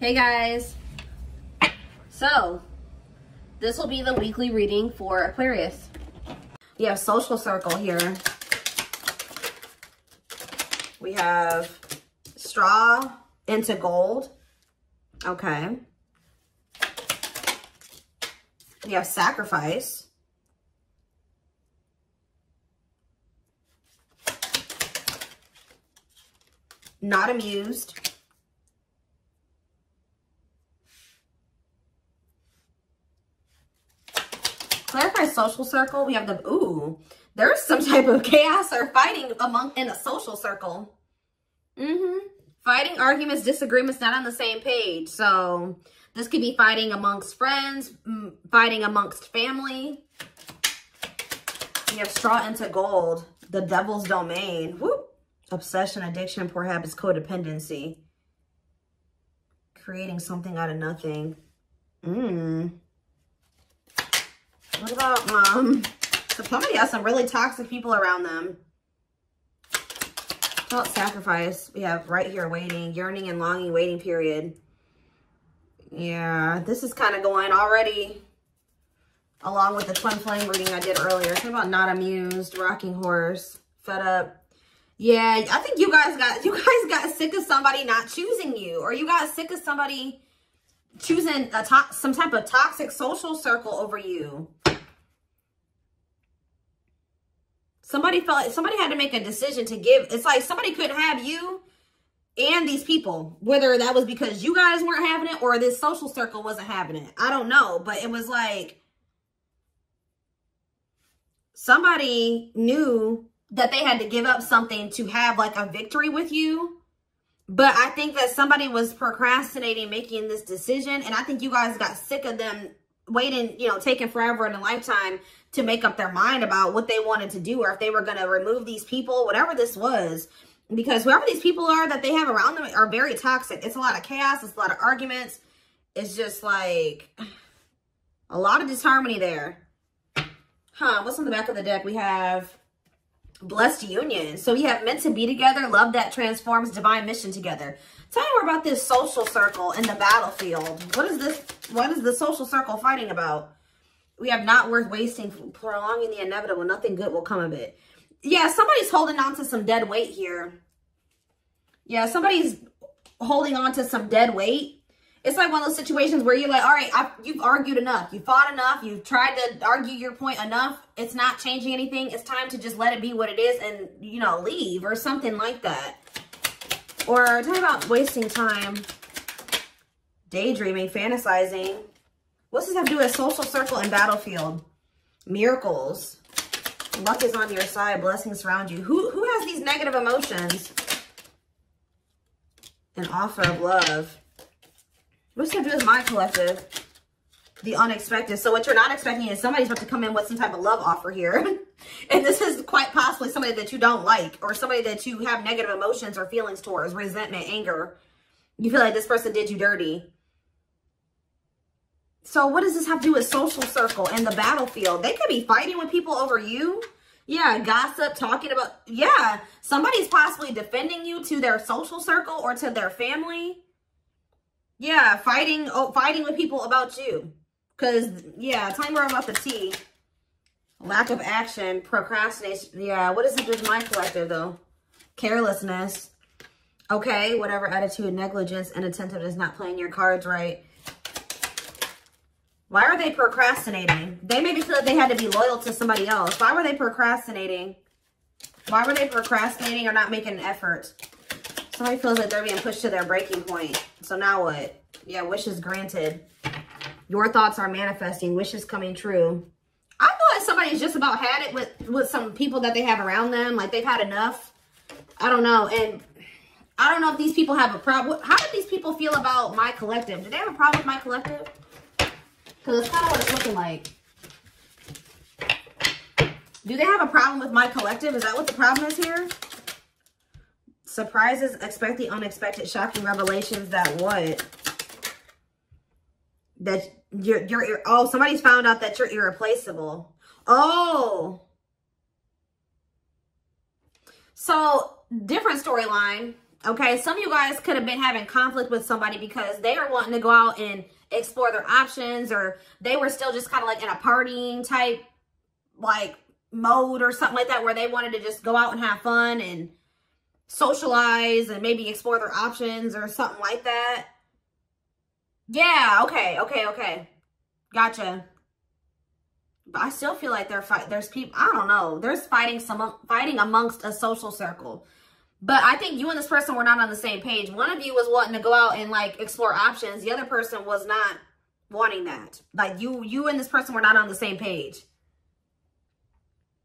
Hey guys. So, this will be the weekly reading for Aquarius. We have social circle here. We have straw into gold. Okay. We have sacrifice. Not amused. Clarify social circle. We have the, ooh, there's some type of chaos or fighting among in a social circle. Mm-hmm. Fighting, arguments, disagreements, not on the same page. So this could be fighting amongst friends, fighting amongst family. We have straw into gold, the devil's domain. Whoop. Obsession, addiction, poor habits, codependency. Creating something out of nothing. Mmm. What about, um, so somebody has some really toxic people around them. About sacrifice, we have right here waiting, yearning and longing, waiting period. Yeah, this is kind of going already along with the twin flame reading I did earlier. Talking about not amused, rocking horse, fed up. Yeah, I think you guys got you guys got sick of somebody not choosing you, or you got sick of somebody choosing a some type of toxic social circle over you. Somebody felt like somebody had to make a decision to give. It's like somebody couldn't have you and these people, whether that was because you guys weren't having it or this social circle wasn't having it. I don't know, but it was like somebody knew that they had to give up something to have like a victory with you. But I think that somebody was procrastinating making this decision. And I think you guys got sick of them waiting, you know, taking forever in a lifetime to make up their mind about what they wanted to do or if they were going to remove these people, whatever this was. Because whoever these people are that they have around them are very toxic. It's a lot of chaos. It's a lot of arguments. It's just like a lot of disharmony there. Huh, what's on the back of the deck? We have blessed union. So we have meant to be together, love that transforms, divine mission together. Tell me more about this social circle in the battlefield. What is this? What is the social circle fighting about? We have not worth wasting, prolonging the inevitable. Nothing good will come of it. Yeah, somebody's holding on to some dead weight here. Yeah, somebody's holding on to some dead weight. It's like one of those situations where you're like, all right, I, you've argued enough. You fought enough. You've tried to argue your point enough. It's not changing anything. It's time to just let it be what it is and, you know, leave or something like that. Or talking about wasting time, daydreaming, fantasizing. What's this have to do with social circle and battlefield? Miracles. Luck is on your side. Blessings surround you. Who, who has these negative emotions? An offer of love. What's going to do with my collective? The unexpected. So what you're not expecting is somebody's about to come in with some type of love offer here. and this is quite possibly somebody that you don't like or somebody that you have negative emotions or feelings towards, resentment, anger. You feel like this person did you dirty. So what does this have to do with social circle and the battlefield? They could be fighting with people over you. Yeah, gossip, talking about, yeah, somebody's possibly defending you to their social circle or to their family. Yeah, fighting oh, fighting with people about you. Because, yeah, me more about the T. Lack of action, procrastination. Yeah, what is it with my collective, though? Carelessness. Okay, whatever attitude, negligence, and attentiveness, not playing your cards right. Why are they procrastinating? They maybe feel like they had to be loyal to somebody else. Why were they procrastinating? Why were they procrastinating or not making an effort? Somebody feels like they're being pushed to their breaking point. So now what? Yeah, wishes granted. Your thoughts are manifesting. Wishes coming true. I feel like somebody's just about had it with, with some people that they have around them. Like they've had enough. I don't know. And I don't know if these people have a problem. How do these people feel about my collective? Do they have a problem with my collective? Because it's kind of what it's looking like. Do they have a problem with my collective? Is that what the problem is here? Surprises, expect the unexpected, shocking revelations that what? That you're, you're, oh, somebody's found out that you're irreplaceable. Oh. So, different storyline. Okay, some of you guys could have been having conflict with somebody because they are wanting to go out and explore their options or they were still just kind of like in a partying type like mode or something like that where they wanted to just go out and have fun and socialize and maybe explore their options or something like that. Yeah, okay, okay, okay. Gotcha. But I still feel like they're fight. There's people. I don't know. There's fighting some fighting amongst a social circle. But I think you and this person were not on the same page. One of you was wanting to go out and like explore options. The other person was not wanting that. Like you, you and this person were not on the same page.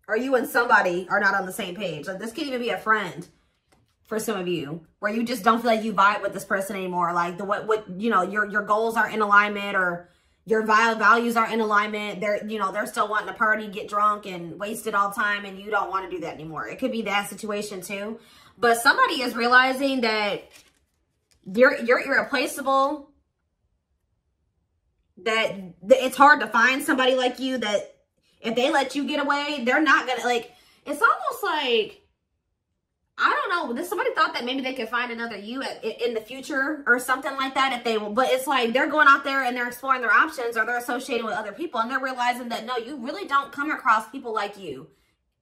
Or you and somebody are not on the same page. Like this could even be a friend for some of you where you just don't feel like you vibe with this person anymore. Like the what what you know your your goals are in alignment or your values are in alignment. They're you know they're still wanting to party, get drunk, and waste it all time, and you don't want to do that anymore. It could be that situation too. But somebody is realizing that you're you're irreplaceable. That, that it's hard to find somebody like you that if they let you get away, they're not gonna like. It's almost like I don't know. Somebody thought that maybe they could find another you at, in the future or something like that if they will. But it's like they're going out there and they're exploring their options or they're associating with other people and they're realizing that no, you really don't come across people like you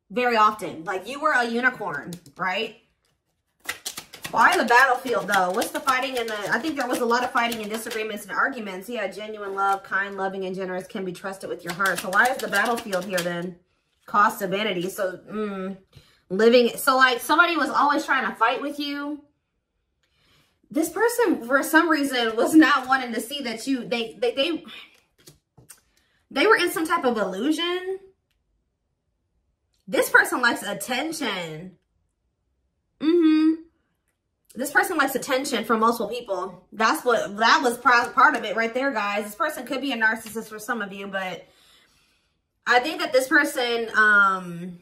very often. Like you were a unicorn, right? Why the battlefield though? What's the fighting and the, I think there was a lot of fighting and disagreements and arguments. Yeah, genuine love, kind, loving, and generous can be trusted with your heart. So why is the battlefield here then? Cost of vanity. So, mm, living. So like somebody was always trying to fight with you. This person, for some reason, was not wanting to see that you, they, they, they, they were in some type of illusion. This person likes attention. Mm-hmm. This person likes attention from multiple people. That's what, that was part of it right there, guys. This person could be a narcissist for some of you, but I think that this person, um,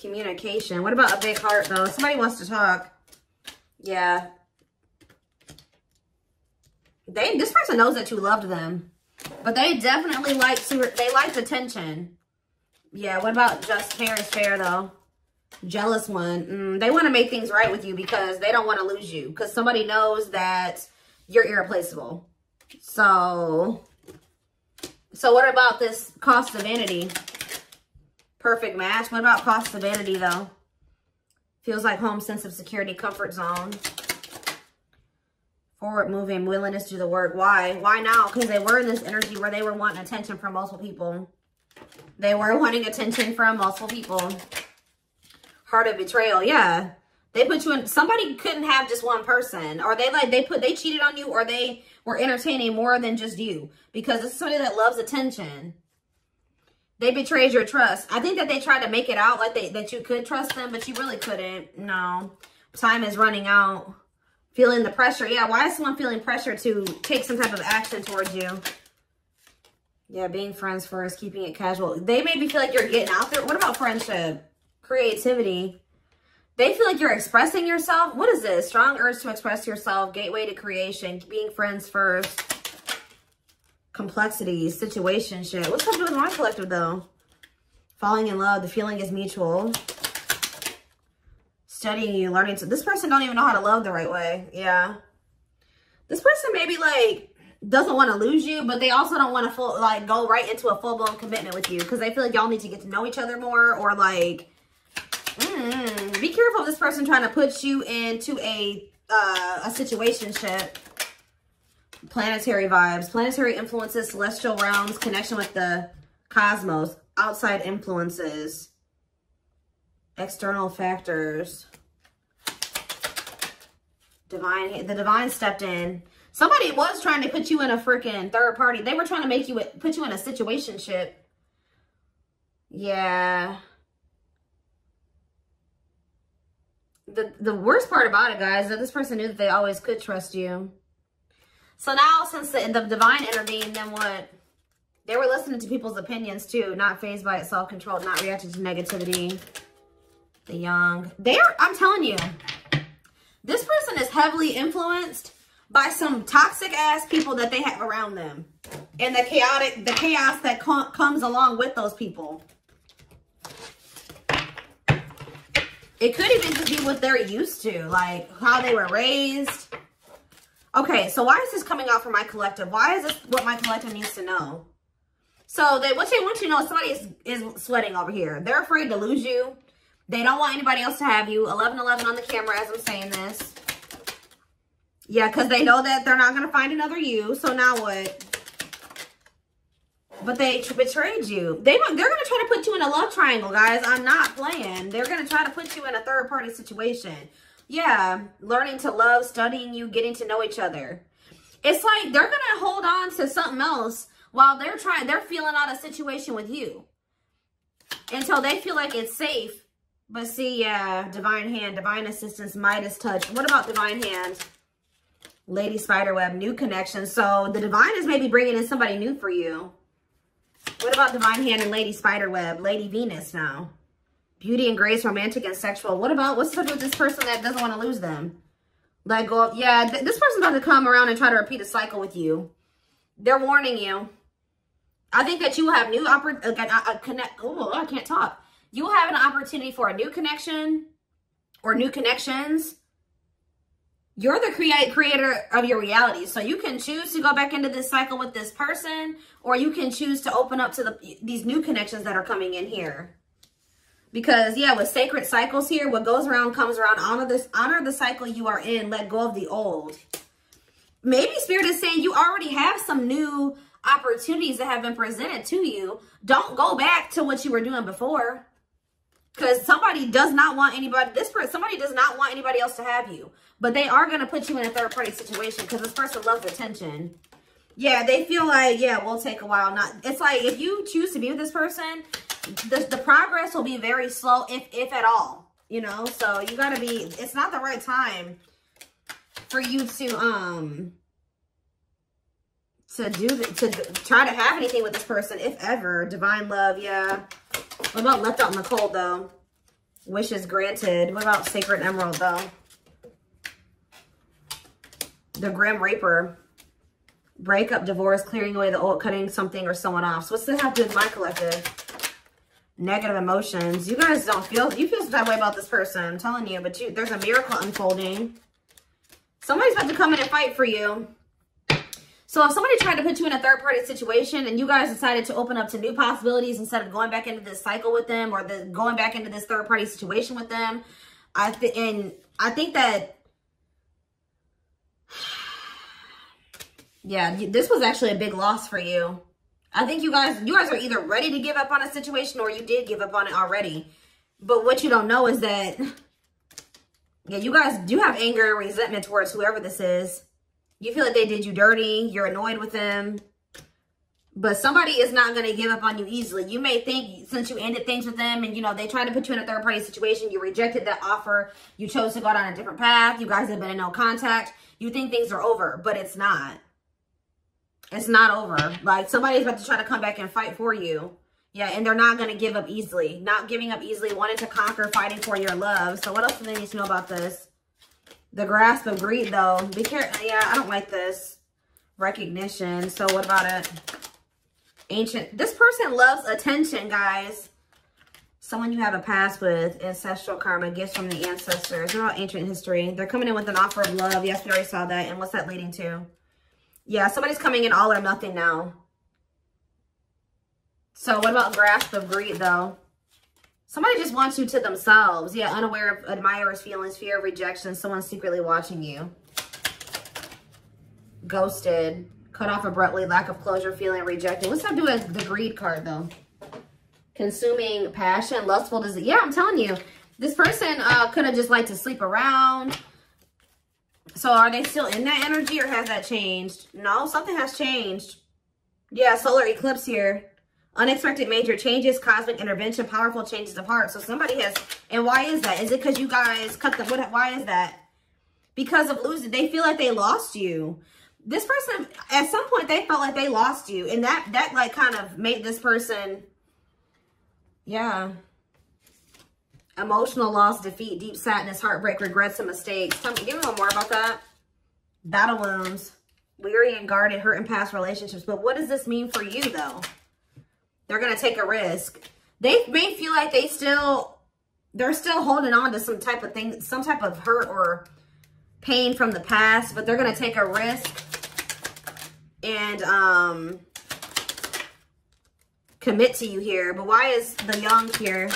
Communication. What about a big heart, though? Somebody wants to talk. Yeah. They This person knows that you loved them. But they definitely like to, they like attention. Yeah, what about just fair is fair, though? Jealous one. Mm, they want to make things right with you because they don't want to lose you. Because somebody knows that you're irreplaceable. So, so what about this cost of vanity? Perfect match. What about cost of vanity, though? Feels like home, sense of security, comfort zone. Forward moving, willingness to do the work. Why? Why now? Because they were in this energy where they were wanting attention from multiple people. They were wanting attention from multiple people. Heart of betrayal. Yeah. They put you in, somebody couldn't have just one person. Or they like, they put, they cheated on you or they were entertaining more than just you. Because it's somebody that loves attention. They betrayed your trust. I think that they tried to make it out like they that you could trust them, but you really couldn't. No. Time is running out. Feeling the pressure. Yeah, why is someone feeling pressure to take some type of action towards you? Yeah, being friends first, keeping it casual. They maybe feel like you're getting out there. What about friendship? Creativity. They feel like you're expressing yourself. What is this? Strong urge to express yourself. Gateway to creation. Being friends first complexities, situation shit. What's up with my collective though? Falling in love, the feeling is mutual. Studying you, learning to, this person don't even know how to love the right way. Yeah. This person maybe like doesn't want to lose you, but they also don't want to full like go right into a full blown commitment with you because they feel like y'all need to get to know each other more or like mm, be careful of this person trying to put you into a uh, a situation ship planetary vibes, planetary influences, celestial realms, connection with the cosmos, outside influences, external factors, divine, the divine stepped in. Somebody was trying to put you in a freaking third party. They were trying to make you, put you in a situation ship. Yeah. The, the worst part about it, guys, that this person knew that they always could trust you. So now, since the, the divine intervened, then what? They were listening to people's opinions too, not phased by it, self-controlled, not reacting to negativity. The young. They're, I'm telling you, this person is heavily influenced by some toxic ass people that they have around them. And the chaotic, the chaos that comes along with those people. It could even just be what they're used to, like how they were raised. Okay, so why is this coming out for my collective? Why is this what my collective needs to know? So they what they want you to know is somebody is, is sweating over here. They're afraid to lose you. They don't want anybody else to have you. 1111 on the camera as I'm saying this. Yeah, because they know that they're not going to find another you. So now what? But they betrayed you. They, they're going to try to put you in a love triangle, guys. I'm not playing. They're going to try to put you in a third-party situation. Yeah, learning to love, studying you, getting to know each other. It's like they're going to hold on to something else while they're trying, they're feeling out a situation with you until they feel like it's safe. But see, yeah, divine hand, divine assistance, Midas touch. What about divine hand? Lady Spiderweb, new connection. So the divine is maybe bringing in somebody new for you. What about divine hand and Lady Spiderweb? Lady Venus now. Beauty and grace, romantic and sexual. What about, what's up with this person that doesn't want to lose them? Let go. Yeah, th this person's about to come around and try to repeat a cycle with you. They're warning you. I think that you will have new opportunity, uh, connect, oh, I can't talk. You will have an opportunity for a new connection or new connections. You're the create creator of your reality. So you can choose to go back into this cycle with this person, or you can choose to open up to the these new connections that are coming in here. Because yeah, with sacred cycles here, what goes around comes around. Honor this, honor the cycle you are in. Let go of the old. Maybe spirit is saying you already have some new opportunities that have been presented to you, don't go back to what you were doing before. Because somebody does not want anybody, this person, somebody does not want anybody else to have you. But they are going to put you in a third party situation because this person loves attention. Yeah, they feel like, yeah, we'll take a while. Not, It's like if you choose to be with this person, the, the progress will be very slow, if, if at all. You know, so you got to be, it's not the right time for you to, um, to do the, to try to have anything with this person, if ever. Divine love, yeah. What about left out in the cold, though? Wishes granted. What about Sacred Emerald, though? The Grim Reaper. Breakup, divorce, clearing away the old, cutting something or someone off. So what's that have to do with my collective? Negative emotions. You guys don't feel, you feel that way about this person. I'm telling you, but you, there's a miracle unfolding. Somebody's about to come in and fight for you. So if somebody tried to put you in a third party situation and you guys decided to open up to new possibilities instead of going back into this cycle with them or the going back into this third party situation with them, I think and I think that yeah, this was actually a big loss for you. I think you guys you guys are either ready to give up on a situation or you did give up on it already. But what you don't know is that yeah, you guys do have anger and resentment towards whoever this is. You feel like they did you dirty. You're annoyed with them. But somebody is not going to give up on you easily. You may think since you ended things with them and, you know, they tried to put you in a third party situation, you rejected that offer, you chose to go down a different path, you guys have been in no contact, you think things are over, but it's not. It's not over. Like, somebody's about to try to come back and fight for you. Yeah, and they're not going to give up easily. Not giving up easily, wanting to conquer, fighting for your love. So what else do they need to know about this? The grasp of greed, though. Be careful. Yeah, I don't like this. Recognition. So what about it? Ancient. This person loves attention, guys. Someone you have a past with. Ancestral karma. Gifts from the ancestors. They're all ancient history. They're coming in with an offer of love. Yes, we already saw that. And what's that leading to? Yeah, somebody's coming in all or nothing now. So what about grasp of greed, though? Somebody just wants you to themselves. Yeah, unaware of admirers' feelings, fear of rejection, someone secretly watching you. Ghosted, cut off abruptly, lack of closure, feeling rejected. What's that do with the greed card, though? Consuming passion, lustful disease. Yeah, I'm telling you, this person uh, could have just liked to sleep around. So are they still in that energy or has that changed? No, something has changed. Yeah, solar eclipse here. Unexpected major changes, cosmic intervention, powerful changes of heart. So somebody has, and why is that? Is it because you guys cut the, what, why is that? Because of losing, they feel like they lost you. This person, at some point, they felt like they lost you. And that, that like kind of made this person, yeah. Emotional loss, defeat, deep sadness, heartbreak, regrets, and mistakes. Tell me, give me a little more about that. Battle wounds, weary and guarded, hurt in past relationships. But what does this mean for you, though? They're going to take a risk. They may feel like they still they're still holding on to some type of thing, some type of hurt or pain from the past, but they're going to take a risk and um, commit to you here. But why is the young here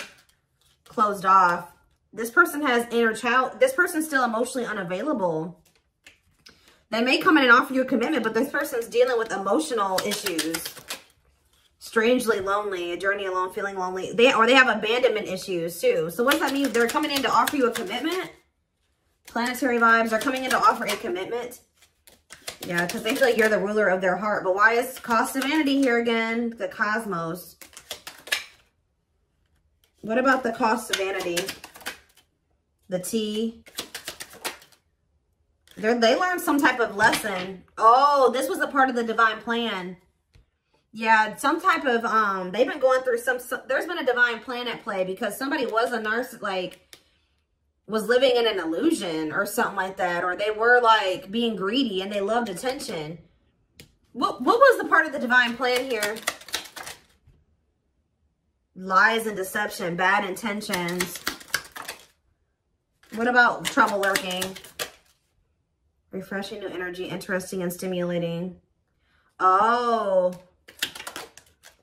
closed off? This person has inner child. This person's still emotionally unavailable. They may come in and offer you a commitment, but this person's dealing with emotional issues. Strangely lonely, a journey alone, feeling lonely. They Or they have abandonment issues too. So what does that mean? They're coming in to offer you a commitment? Planetary vibes are coming in to offer a commitment. Yeah, because they feel like you're the ruler of their heart. But why is cost of vanity here again? The cosmos. What about the cost of vanity? The T. They're, they learned some type of lesson. Oh, this was a part of the divine plan. Yeah, some type of, um, they've been going through some, some there's been a divine plan at play because somebody was a nurse, like, was living in an illusion or something like that. Or they were like being greedy and they loved attention. What, what was the part of the divine plan here? Lies and deception, bad intentions. What about trouble lurking? Refreshing new energy, interesting and stimulating. Oh.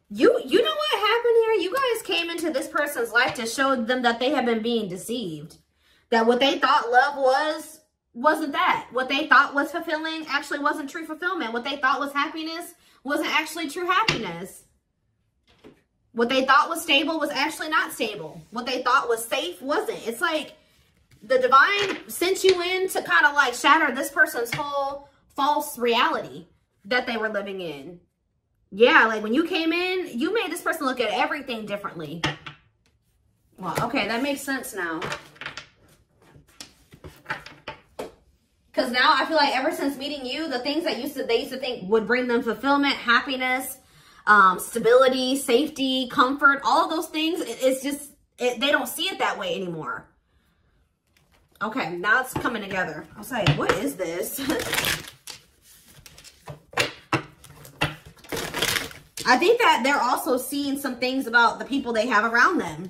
You you know what happened here? You guys came into this person's life to show them that they have been being deceived. That what they thought love was, wasn't that. What they thought was fulfilling actually wasn't true fulfillment. What they thought was happiness wasn't actually true happiness. What they thought was stable was actually not stable. What they thought was safe wasn't. It's like the divine sent you in to kind of like shatter this person's whole false reality that they were living in. Yeah, like when you came in, you made this person look at everything differently. Well, okay, that makes sense now. Because now I feel like ever since meeting you, the things that used to they used to think would bring them fulfillment, happiness, um, stability, safety, comfort, all those things, it, it's just, it, they don't see it that way anymore. Okay, now it's coming together. I was like, what is this? I think that they're also seeing some things about the people they have around them.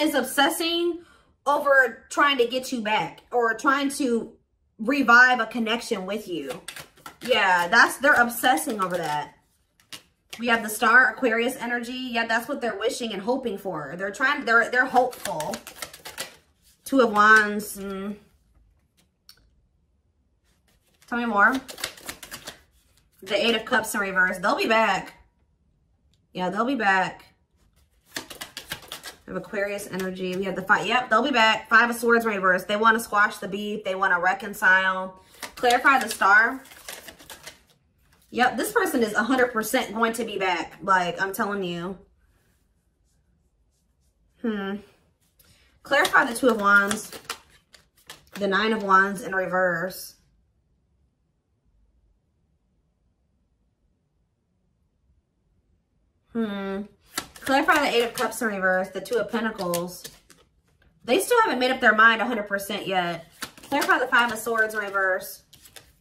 Is obsessing over trying to get you back or trying to revive a connection with you. Yeah, that's they're obsessing over that. We have the star Aquarius energy. Yeah, that's what they're wishing and hoping for. They're trying, they're they're hopeful. Two of Wands. Mm. Tell me more. The Eight of Cups in reverse. They'll be back. Yeah, they'll be back Aquarius energy. We have the five. Yep, they'll be back. Five of Swords reverse. They want to squash the beef. They want to reconcile. Clarify the star. Yep, this person is 100% going to be back. Like, I'm telling you. Hmm. Clarify the Two of Wands. The Nine of Wands in reverse. Hmm. Clarify the Eight of Cups in reverse, the Two of Pentacles. They still haven't made up their mind 100% yet. Clarify the Five of Swords in reverse,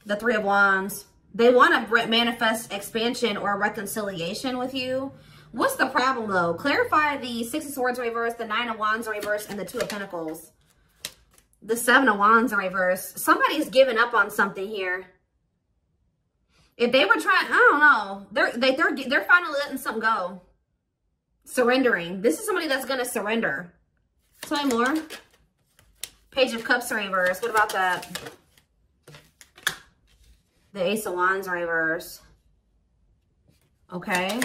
the Three of Wands. They want to manifest expansion or reconciliation with you. What's the problem, though? Clarify the Six of Swords in reverse, the Nine of Wands in reverse, and the Two of Pentacles. The Seven of Wands in reverse. Somebody's giving up on something here. If they were trying, I don't know. They're, they, they're, they're finally letting something go. Surrendering. This is somebody that's going to surrender. Tell me more. Page of Cups reverse. What about that? The Ace of Wands reverse. Okay.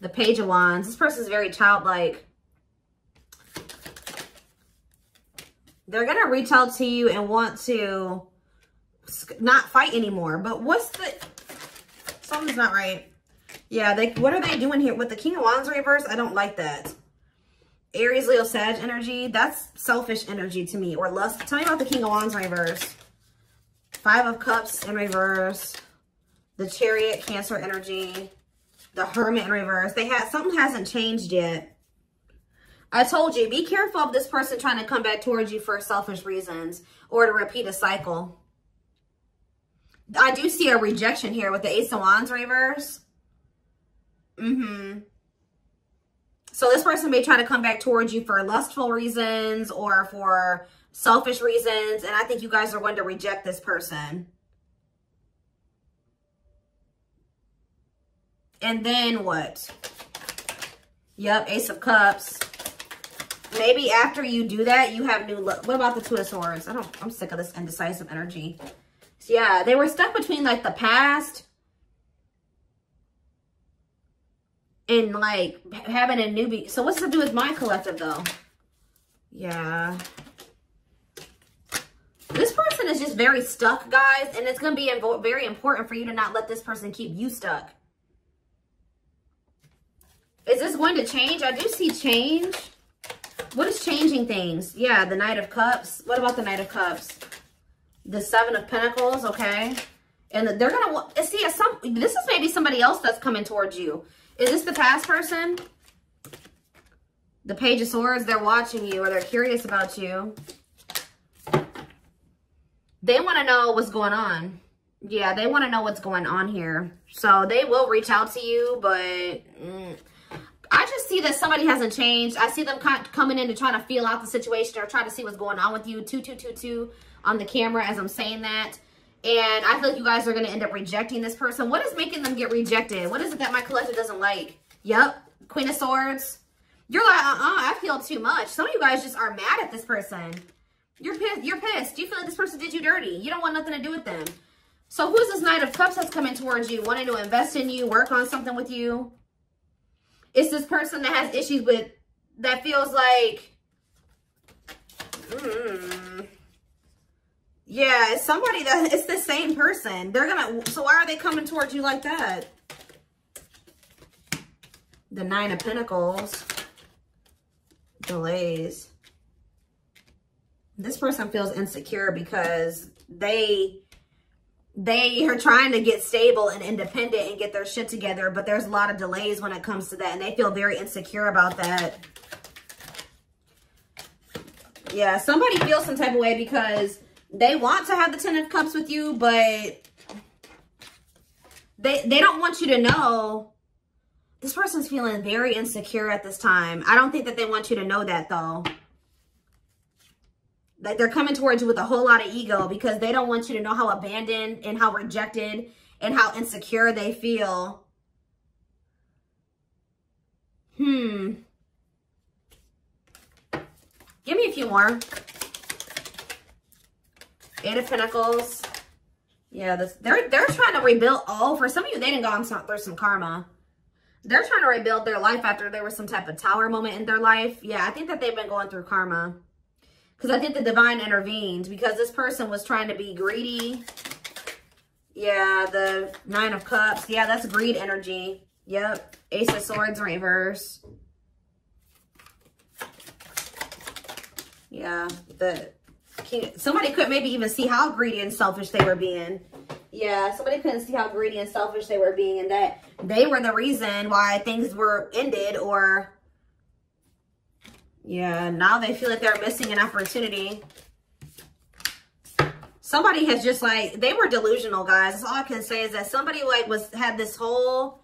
The Page of Wands. This person is very childlike. They're going to reach out to you and want to not fight anymore. But what's the... Something's not right. Yeah, they. what are they doing here? With the King of Wands reverse, I don't like that. Aries, Leo, Sag energy, that's selfish energy to me. Or lust. Tell me about the King of Wands reverse. Five of Cups in reverse. The Chariot, Cancer energy. The Hermit in reverse. They had Something hasn't changed yet. I told you, be careful of this person trying to come back towards you for selfish reasons or to repeat a cycle. I do see a rejection here with the Ace of Wands reverse. Mm-hmm. So this person may try to come back towards you for lustful reasons or for selfish reasons. And I think you guys are going to reject this person. And then what? Yep, Ace of Cups. Maybe after you do that, you have new look. What about the Two of Swords? I don't, I'm sick of this indecisive energy. So yeah, they were stuck between like the past and like having a newbie. So what's to do with my collective though? Yeah. This person is just very stuck, guys. And it's going to be very important for you to not let this person keep you stuck. Is this going to change? I do see change. What is changing things? Yeah, the Knight of Cups. What about the Knight of Cups? The Seven of Pentacles, okay. And they're going to, see, some. this is maybe somebody else that's coming towards you. Is this the past person? The Page of Swords, they're watching you or they're curious about you. They want to know what's going on. Yeah, they want to know what's going on here. So they will reach out to you, but... Mm, I just see that somebody hasn't changed. I see them coming in to try to feel out the situation or try to see what's going on with you. 2222 on the camera as I'm saying that. And I feel like you guys are going to end up rejecting this person. What is making them get rejected? What is it that my collective doesn't like? Yep. Queen of Swords. You're like, uh-uh, I feel too much. Some of you guys just are mad at this person. You're pissed. You're pissed. Do You feel like this person did you dirty. You don't want nothing to do with them. So who's this Knight of Cups that's coming towards you, wanting to invest in you, work on something with you? It's this person that has issues with, that feels like, mm, yeah, it's somebody that, it's the same person. They're to, so why are they coming towards you like that? The Nine of Pentacles. Delays. This person feels insecure because they they are trying to get stable and independent and get their shit together, but there's a lot of delays when it comes to that, and they feel very insecure about that. Yeah, somebody feels some type of way because they want to have the Ten of Cups with you, but they, they don't want you to know this person's feeling very insecure at this time. I don't think that they want you to know that, though. Like they're coming towards you with a whole lot of ego because they don't want you to know how abandoned and how rejected and how insecure they feel. Hmm. Give me a few more. Eight of Pentacles. Yeah, this, they're they're trying to rebuild. Oh, for some of you, they didn't go on some, there's some karma. They're trying to rebuild their life after there was some type of tower moment in their life. Yeah, I think that they've been going through karma. Because I think the divine intervened because this person was trying to be greedy. Yeah, the nine of cups. Yeah, that's greed energy. Yep. Ace of swords reverse. Yeah, the somebody could maybe even see how greedy and selfish they were being. Yeah, somebody couldn't see how greedy and selfish they were being and that they were the reason why things were ended or yeah, now they feel like they're missing an opportunity. Somebody has just like, they were delusional, guys. That's all I can say is that somebody like was had this whole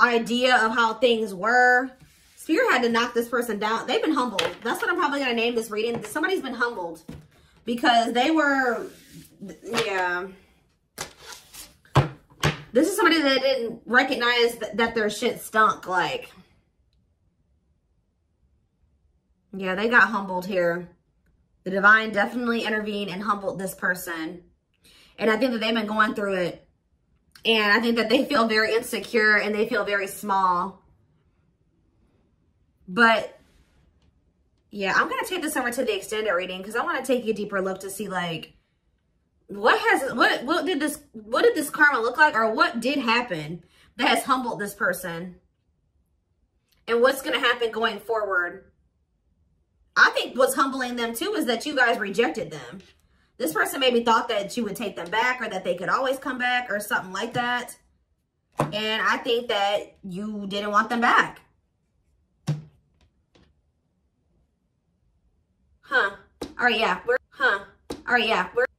idea of how things were. Spirit had to knock this person down. They've been humbled. That's what I'm probably going to name this reading. Somebody's been humbled because they were, yeah. This is somebody that didn't recognize that, that their shit stunk. Like, Yeah, they got humbled here. The divine definitely intervened and humbled this person. And I think that they've been going through it. And I think that they feel very insecure and they feel very small. But yeah, I'm going to take this over to the extended reading because I want to take a deeper look to see like what has what what did this what did this karma look like or what did happen that has humbled this person? And what's going to happen going forward? I think what's humbling them too is that you guys rejected them. This person maybe thought that you would take them back or that they could always come back or something like that. And I think that you didn't want them back. Huh. All right, yeah. We're, huh. All right, yeah. We're,